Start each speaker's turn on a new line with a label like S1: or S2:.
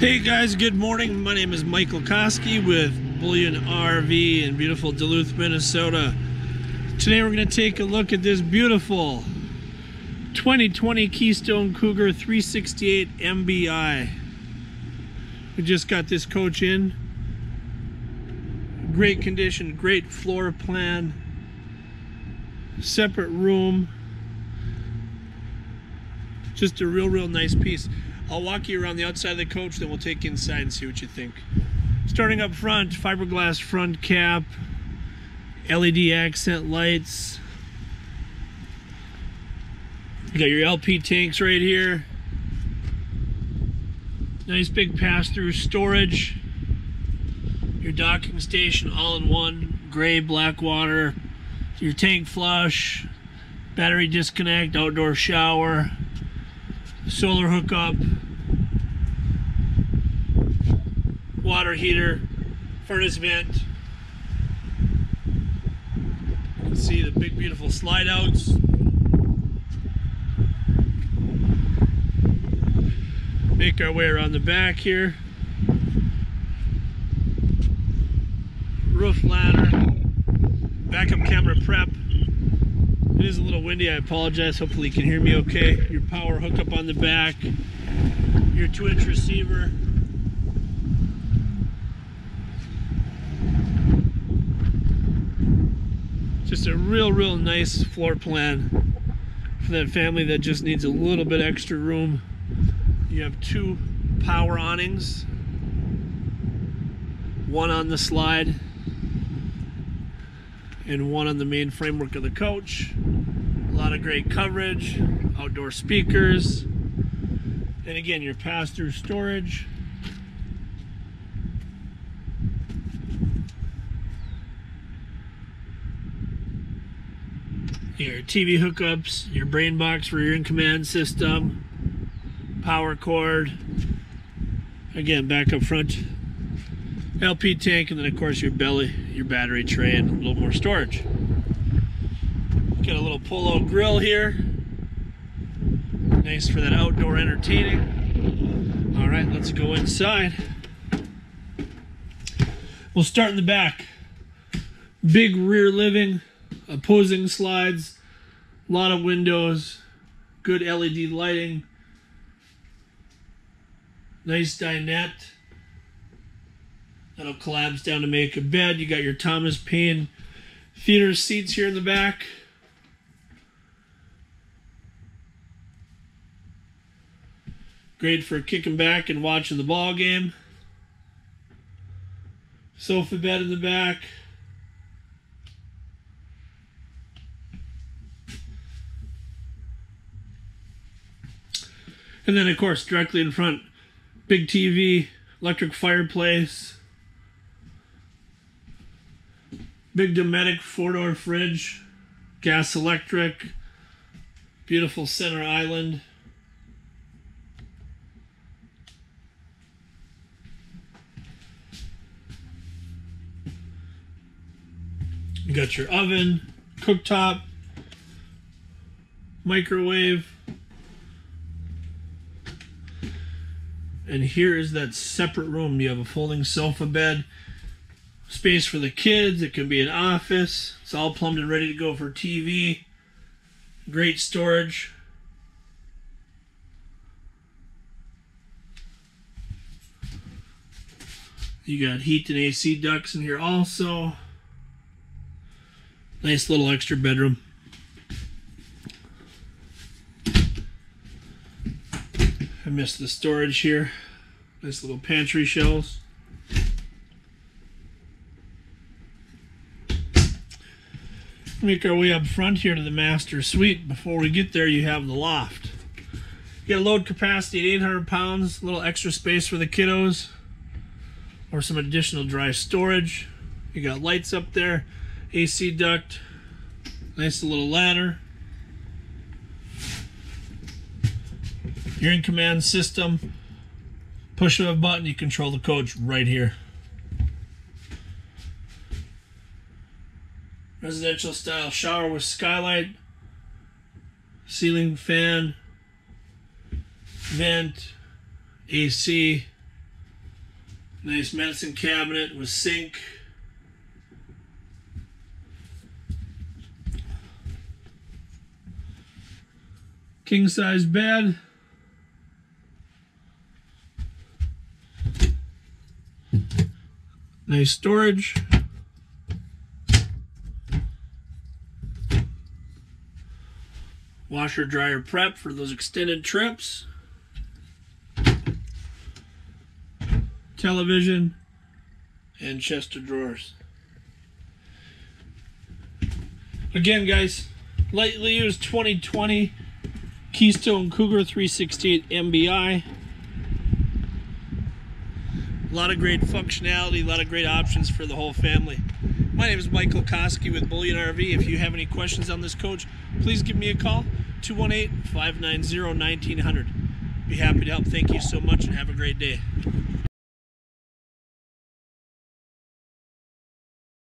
S1: Hey guys, good morning. My name is Michael Koski with Bullyan RV in beautiful Duluth, Minnesota. Today we're going to take a look at this beautiful 2020 Keystone Cougar 368 MBI. We just got this coach in. Great condition, great floor plan, separate room. Just a real, real nice piece. I'll walk you around the outside of the coach, then we'll take you inside and see what you think. Starting up front, fiberglass front cap, LED accent lights. You got your LP tanks right here. Nice big pass-through storage. Your docking station all in one, gray, black water. Your tank flush, battery disconnect, outdoor shower, solar hookup, water heater, furnace vent. You can see the big beautiful slide outs. Make our way around the back here. Roof ladder. Backup camera prep. It is a little windy, I apologize. Hopefully you can hear me okay. Your power hookup on the back. Your two inch receiver. Just a real, real nice floor plan for that family that just needs a little bit extra room. You have two power awnings, one on the slide and one on the main framework of the coach. A lot of great coverage, outdoor speakers, and again, your pass-through storage. Your TV hookups, your brain box for your in-command system, power cord. Again, back up front, LP tank, and then of course your belly, your battery tray, and a little more storage. Got a little polo grill here. Nice for that outdoor entertaining. All right, let's go inside. We'll start in the back. Big rear living, opposing slides, a lot of windows, good LED lighting, nice dinette. That'll collapse down to make a bed. You got your Thomas Payne theater seats here in the back. Great for kicking back and watching the ball game. Sofa bed in the back. And then, of course, directly in front, big TV, electric fireplace, big Dometic four door fridge, gas electric, beautiful center island. You got your oven, cooktop, microwave. And here is that separate room. You have a folding sofa bed, space for the kids. It can be an office. It's all plumbed and ready to go for TV. Great storage. You got heat and AC ducts in here also. Nice little extra bedroom. I missed the storage here. Nice little pantry shelves. Make our way up front here to the master suite. Before we get there, you have the loft. You got a load capacity at 800 pounds, a little extra space for the kiddos, or some additional dry storage. You got lights up there, AC duct, nice little ladder. Your in command system, push of a button, you control the coach right here. Residential style shower with skylight, ceiling fan, vent, AC, Nice medicine cabinet with sink. King size bed. Nice storage. Washer dryer prep for those extended trips. Television and chest of drawers. Again, guys, lightly used 2020 Keystone Cougar 368 MBI. A lot of great functionality, a lot of great options for the whole family. My name is Michael Koski with Bullyan RV. If you have any questions on this coach, please give me a call 218 590 1900. Be happy to help. Thank you so much and have a great day.